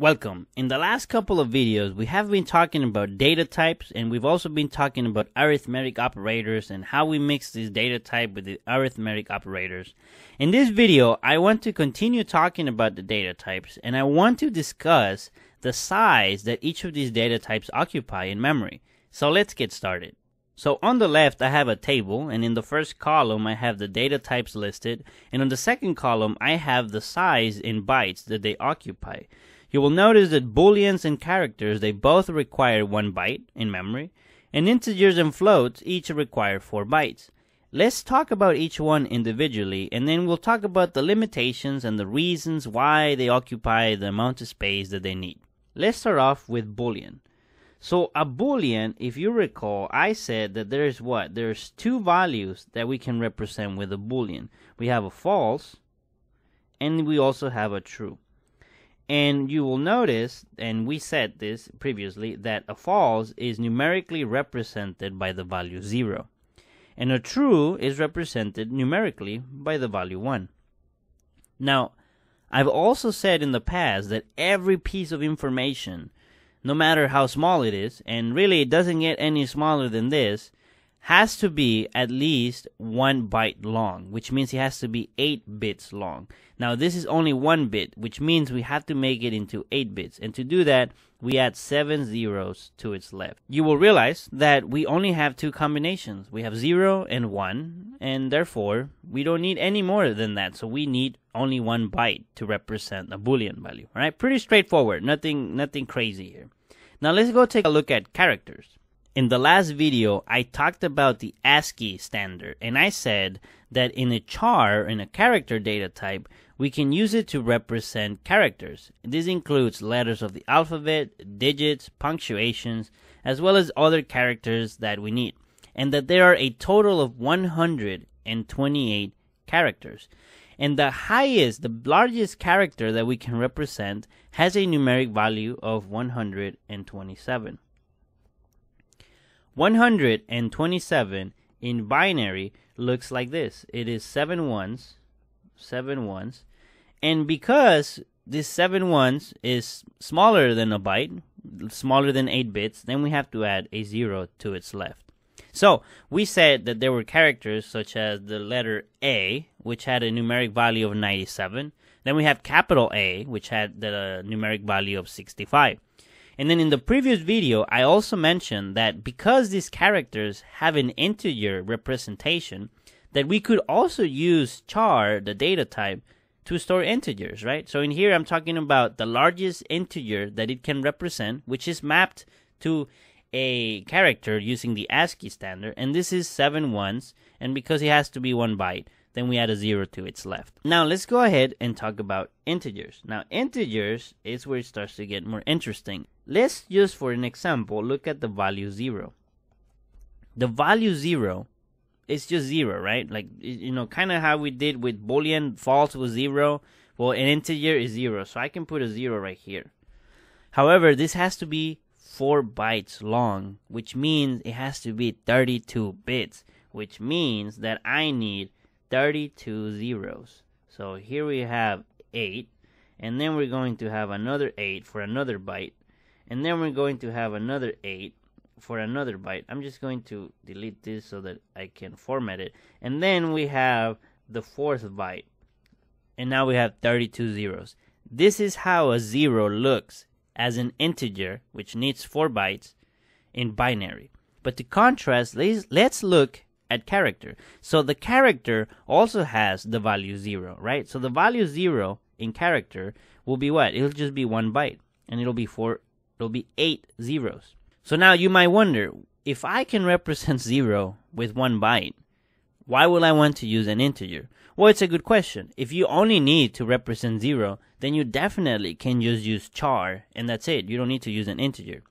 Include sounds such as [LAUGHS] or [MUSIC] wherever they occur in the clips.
Welcome. In the last couple of videos, we have been talking about data types and we've also been talking about arithmetic operators and how we mix this data type with the arithmetic operators. In this video, I want to continue talking about the data types and I want to discuss the size that each of these data types occupy in memory. So let's get started. So on the left, I have a table, and in the first column, I have the data types listed, and on the second column, I have the size in bytes that they occupy. You will notice that booleans and characters, they both require one byte in memory, and integers and floats each require four bytes. Let's talk about each one individually, and then we'll talk about the limitations and the reasons why they occupy the amount of space that they need. Let's start off with boolean. So a boolean, if you recall, I said that there's what? There's two values that we can represent with a boolean. We have a false and we also have a true. And you will notice, and we said this previously, that a false is numerically represented by the value 0. And a true is represented numerically by the value 1. Now, I've also said in the past that every piece of information no matter how small it is, and really it doesn't get any smaller than this, has to be at least one byte long, which means it has to be 8 bits long. Now, this is only one bit, which means we have to make it into 8 bits. And to do that, we add 7 zeros to its left. You will realize that we only have two combinations. We have 0 and 1, and therefore, we don't need any more than that. So we need only one byte to represent a boolean value. Right, pretty straightforward. Nothing, nothing crazy here. Now let's go take a look at characters. In the last video, I talked about the ASCII standard, and I said that in a char, in a character data type, we can use it to represent characters. This includes letters of the alphabet, digits, punctuations, as well as other characters that we need, and that there are a total of 128 characters. And the highest, the largest character that we can represent has a numeric value of 127. 127 in binary looks like this. It is seven ones, seven ones, and because this seven ones is smaller than a byte, smaller than eight bits, then we have to add a zero to its left. So we said that there were characters such as the letter A, which had a numeric value of 97. Then we have capital A, which had the numeric value of 65. And then in the previous video, I also mentioned that because these characters have an integer representation, that we could also use char, the data type, to store integers, right? So in here, I'm talking about the largest integer that it can represent, which is mapped to a character using the ASCII standard, and this is seven ones, and because it has to be one byte, then we add a zero to its left. Now let's go ahead and talk about integers. Now integers is where it starts to get more interesting. Let's just for an example look at the value zero. The value zero is just zero, right? Like you know, kind of how we did with boolean false was zero. Well, an integer is zero, so I can put a zero right here. However, this has to be 4 bytes long, which means it has to be 32 bits, which means that I need 32 zeros. So here we have 8, and then we're going to have another 8 for another byte, and then we're going to have another 8 for another byte. I'm just going to delete this so that I can format it. And then we have the fourth byte. And now we have 32 zeros. This is how a zero looks as an integer, which needs 4 bytes, in binary. But to contrast, let's look at character. So the character also has the value 0, right? So the value 0 in character will be what? It'll just be 1 byte. And it'll be 4, it'll be 8 zeros. So now you might wonder, if I can represent [LAUGHS] 0 with 1 byte, why would I want to use an integer? Well, it's a good question. If you only need to represent 0, then you definitely can just use char and that's it. You don't need to use an integer.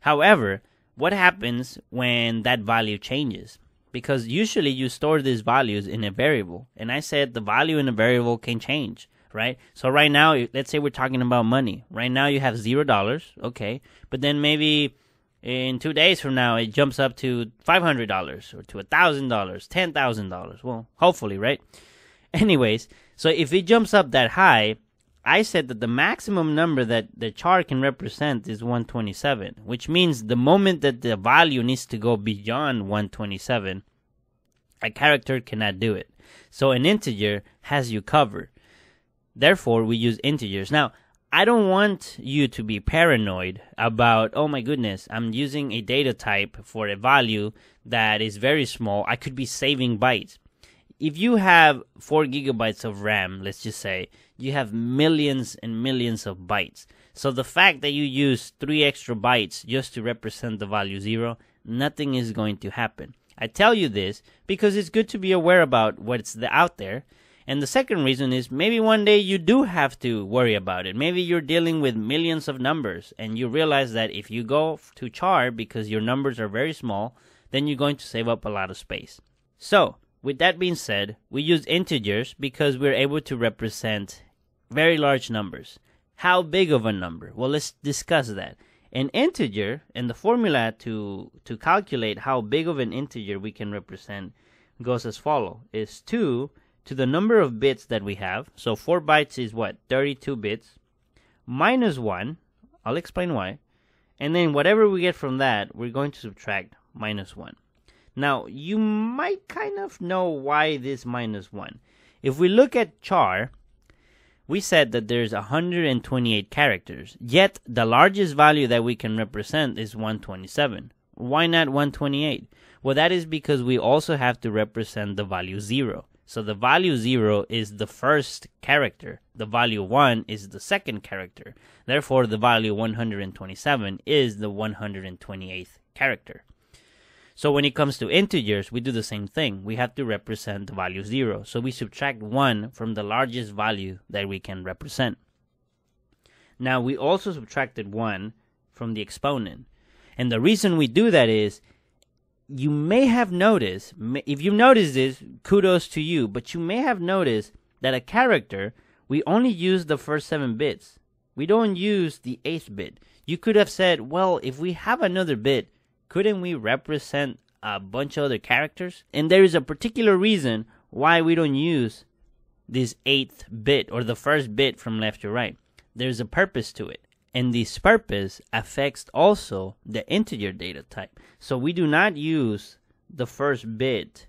However, what happens when that value changes? Because usually you store these values in a variable. And I said the value in a variable can change, right? So right now, let's say we're talking about money. Right now you have zero dollars, okay. But then maybe in two days from now it jumps up to $500 or to a $1,000, $10,000. Well, hopefully, right? [LAUGHS] Anyways, so if it jumps up that high, I said that the maximum number that the char can represent is 127, which means the moment that the value needs to go beyond 127, a character cannot do it. So an integer has you covered. Therefore, we use integers. Now, I don't want you to be paranoid about, oh my goodness, I'm using a data type for a value that is very small. I could be saving bytes. If you have 4 gigabytes of RAM, let's just say, you have millions and millions of bytes. So the fact that you use 3 extra bytes just to represent the value 0, nothing is going to happen. I tell you this because it's good to be aware about what's out there and the second reason is maybe one day you do have to worry about it. Maybe you're dealing with millions of numbers and you realize that if you go to char because your numbers are very small, then you're going to save up a lot of space. So, with that being said, we use integers because we're able to represent very large numbers. How big of a number? Well, let's discuss that. An integer and the formula to to calculate how big of an integer we can represent goes as follow is 2 to the number of bits that we have. So 4 bytes is what? 32 bits. Minus 1. I'll explain why. And then whatever we get from that, we're going to subtract minus 1. Now, you might kind of know why this minus 1. If we look at char, we said that there's 128 characters, yet the largest value that we can represent is 127. Why not 128? Well, that is because we also have to represent the value 0. So the value 0 is the first character. The value 1 is the second character. Therefore, the value 127 is the 128th character. So when it comes to integers, we do the same thing. We have to represent the value 0. So we subtract 1 from the largest value that we can represent. Now we also subtracted 1 from the exponent. And the reason we do that is you may have noticed, if you've noticed this, kudos to you, but you may have noticed that a character, we only use the first seven bits. We don't use the eighth bit. You could have said, well, if we have another bit, couldn't we represent a bunch of other characters? And there is a particular reason why we don't use this eighth bit or the first bit from left to right. There's a purpose to it and this purpose affects also the integer data type. So we do not use the first bit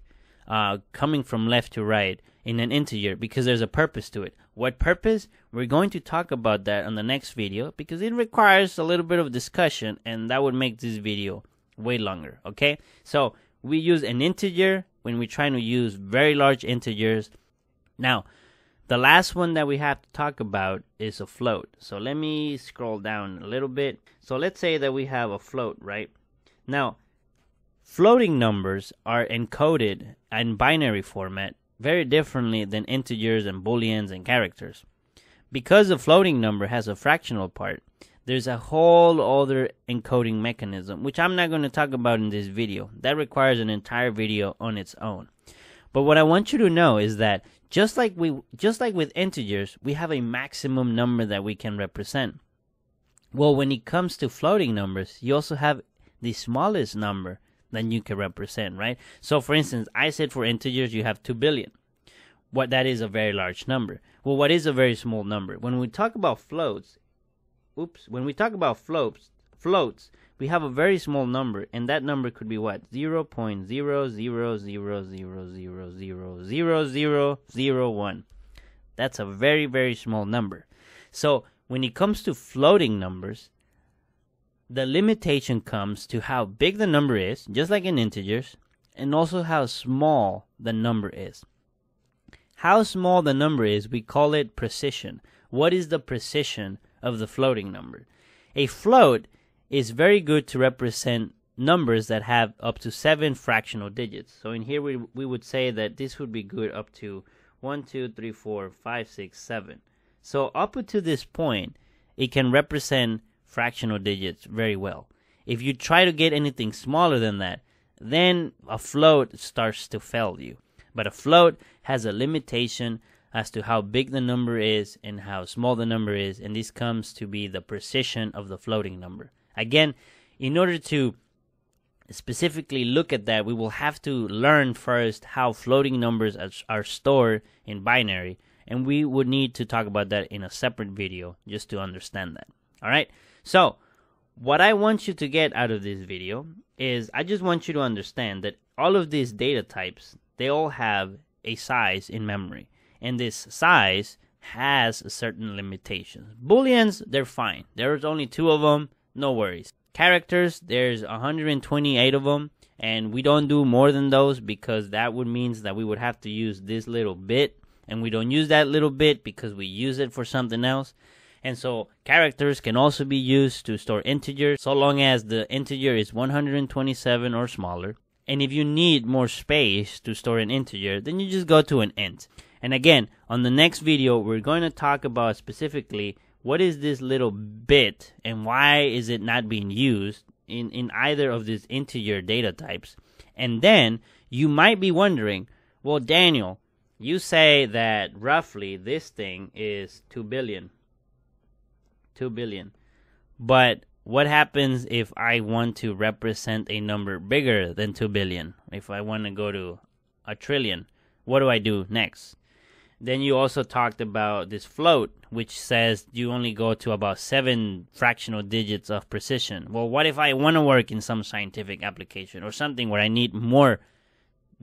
uh, coming from left to right in an integer because there's a purpose to it. What purpose? We're going to talk about that on the next video because it requires a little bit of discussion and that would make this video way longer. Okay, so we use an integer when we're trying to use very large integers. Now, the last one that we have to talk about is a float. So let me scroll down a little bit. So let's say that we have a float, right? Now, floating numbers are encoded in binary format very differently than integers and booleans and characters. Because a floating number has a fractional part, there's a whole other encoding mechanism, which I'm not going to talk about in this video. That requires an entire video on its own. But what I want you to know is that just like we just like with integers, we have a maximum number that we can represent. Well, when it comes to floating numbers, you also have the smallest number that you can represent, right? So for instance, I said for integers you have 2 billion. What that is a very large number. Well, what is a very small number? When we talk about floats, oops, when we talk about floats, floats, we have a very small number, and that number could be what? 0.00000000001. That's a very, very small number. So when it comes to floating numbers, the limitation comes to how big the number is, just like in integers, and also how small the number is. How small the number is, we call it precision. What is the precision of the floating number? A float is very good to represent numbers that have up to seven fractional digits. So in here we we would say that this would be good up to one, two, three, four, five, six, seven. So up to this point, it can represent fractional digits very well. If you try to get anything smaller than that, then a float starts to fail you. But a float has a limitation as to how big the number is and how small the number is, and this comes to be the precision of the floating number. Again, in order to specifically look at that, we will have to learn first how floating numbers are stored in binary, and we would need to talk about that in a separate video just to understand that. All right. So, what I want you to get out of this video is I just want you to understand that all of these data types, they all have a size in memory. And this size has certain limitations. Booleans, they're fine. There's only two of them, no worries. Characters, there's 128 of them, and we don't do more than those because that would means that we would have to use this little bit, and we don't use that little bit because we use it for something else. And so characters can also be used to store integers so long as the integer is 127 or smaller. And if you need more space to store an integer, then you just go to an int. And again, on the next video, we're going to talk about specifically what is this little bit and why is it not being used in, in either of these integer data types. And then you might be wondering, well, Daniel, you say that roughly this thing is 2 billion. 2 billion. But what happens if I want to represent a number bigger than 2 billion? If I want to go to a trillion, what do I do next? Then you also talked about this float, which says you only go to about seven fractional digits of precision. Well, what if I want to work in some scientific application or something where I need more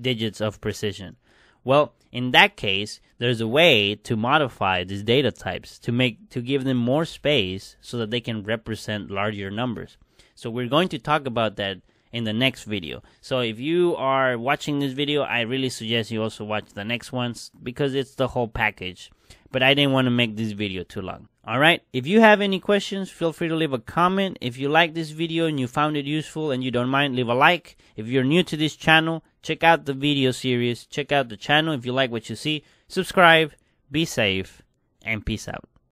digits of precision? Well, in that case, there's a way to modify these data types to make to give them more space so that they can represent larger numbers. So we're going to talk about that in the next video. So if you are watching this video, I really suggest you also watch the next ones because it's the whole package. But I didn't want to make this video too long. Alright, if you have any questions, feel free to leave a comment. If you like this video and you found it useful and you don't mind, leave a like. If you're new to this channel, check out the video series, check out the channel if you like what you see, subscribe, be safe, and peace out.